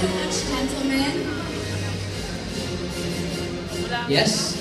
so much, gentlemen. Yes?